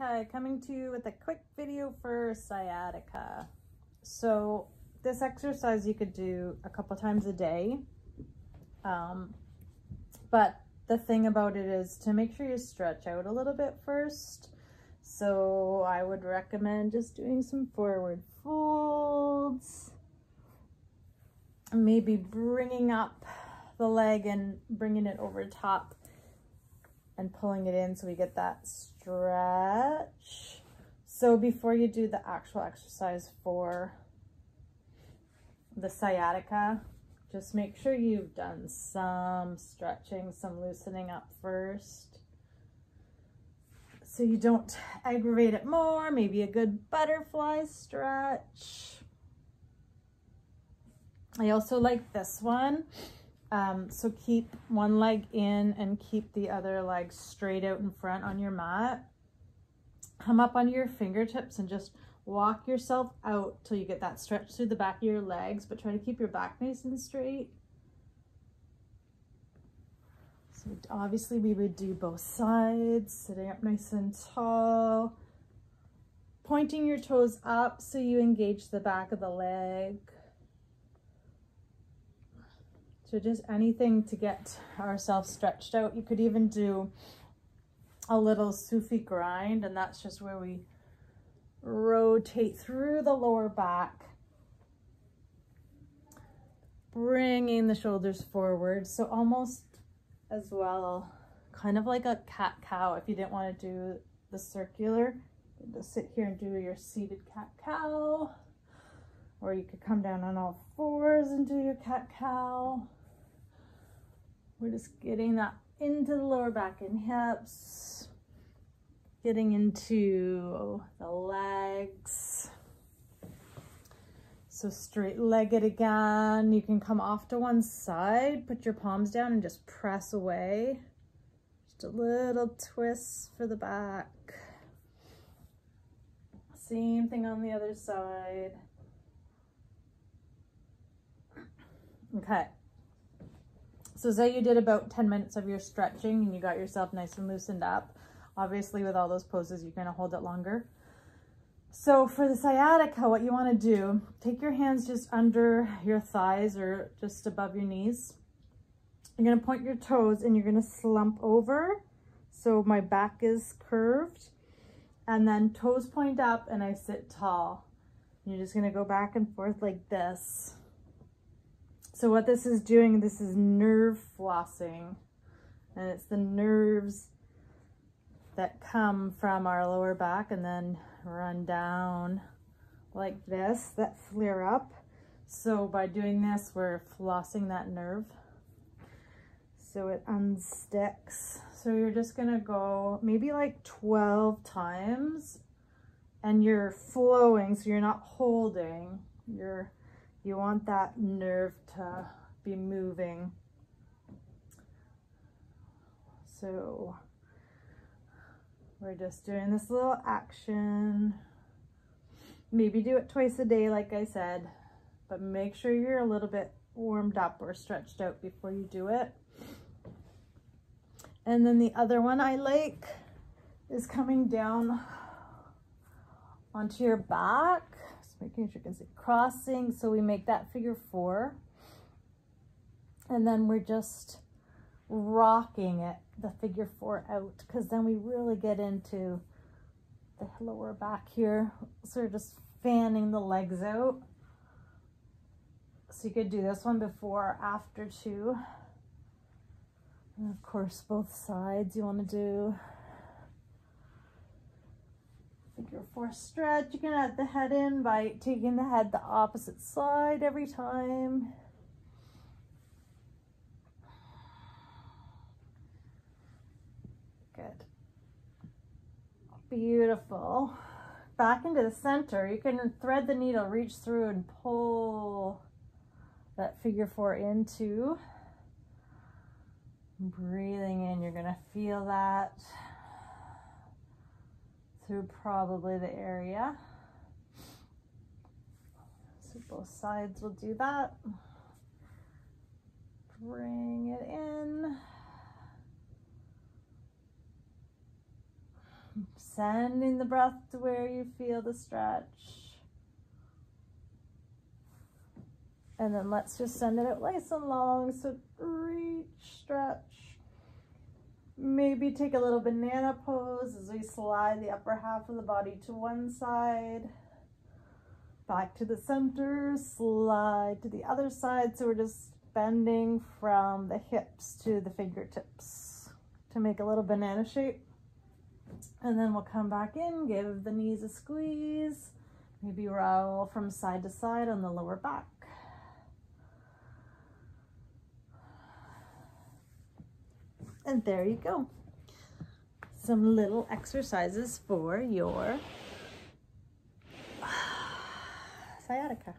Okay, coming to you with a quick video for sciatica. So this exercise you could do a couple times a day. Um, but the thing about it is to make sure you stretch out a little bit first. So I would recommend just doing some forward folds. Maybe bringing up the leg and bringing it over top and pulling it in so we get that stretch. So before you do the actual exercise for the sciatica, just make sure you've done some stretching, some loosening up first. So you don't aggravate it more, maybe a good butterfly stretch. I also like this one. Um, so keep one leg in and keep the other leg straight out in front on your mat. Come up onto your fingertips and just walk yourself out till you get that stretch through the back of your legs, but try to keep your back nice and straight. So obviously we would do both sides, sitting up nice and tall, pointing your toes up so you engage the back of the leg. So just anything to get ourselves stretched out. You could even do a little Sufi grind, and that's just where we rotate through the lower back, bringing the shoulders forward. So almost as well, kind of like a cat-cow if you didn't want to do the circular. Just sit here and do your seated cat-cow. Or you could come down on all fours and do your cat-cow. We're just getting that into the lower back and hips, getting into the legs. So straight legged again. You can come off to one side, put your palms down and just press away. Just a little twist for the back. Same thing on the other side. Okay. So say you did about 10 minutes of your stretching and you got yourself nice and loosened up. Obviously with all those poses, you're gonna hold it longer. So for the sciatica, what you wanna do, take your hands just under your thighs or just above your knees. You're gonna point your toes and you're gonna slump over. So my back is curved and then toes point up and I sit tall. You're just gonna go back and forth like this. So what this is doing, this is nerve flossing. And it's the nerves that come from our lower back and then run down like this, that flare up. So by doing this, we're flossing that nerve. So it unsticks. So you're just gonna go maybe like 12 times and you're flowing, so you're not holding. You're you want that nerve to be moving. So we're just doing this little action. Maybe do it twice a day, like I said, but make sure you're a little bit warmed up or stretched out before you do it. And then the other one I like is coming down onto your back making sure you can see crossing. So we make that figure four. And then we're just rocking it, the figure four out, because then we really get into the lower back here. So we're just fanning the legs out. So you could do this one before or after too. And of course, both sides you want to do figure four stretch. You can add the head in by taking the head the opposite side every time. Good. Beautiful. Back into the center. You can thread the needle, reach through and pull that figure four into. Breathing in, you're to feel that through probably the area. So both sides will do that. Bring it in. Sending the breath to where you feel the stretch. And then let's just send it out nice and long. So reach, stretch. Maybe take a little banana pose as we slide the upper half of the body to one side. Back to the center, slide to the other side. So we're just bending from the hips to the fingertips to make a little banana shape. And then we'll come back in, give the knees a squeeze, maybe roll from side to side on the lower back. And there you go. Some little exercises for your sciatica.